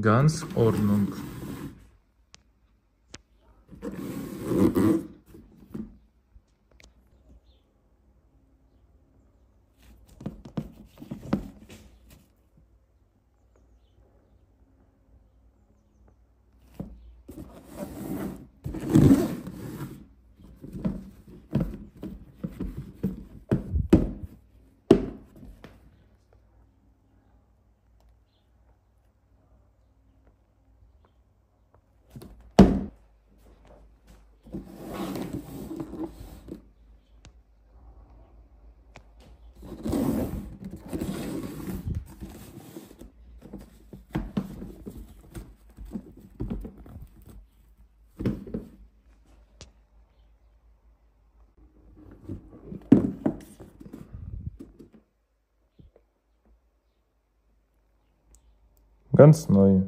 Ganz Ordnung. Ganz neu.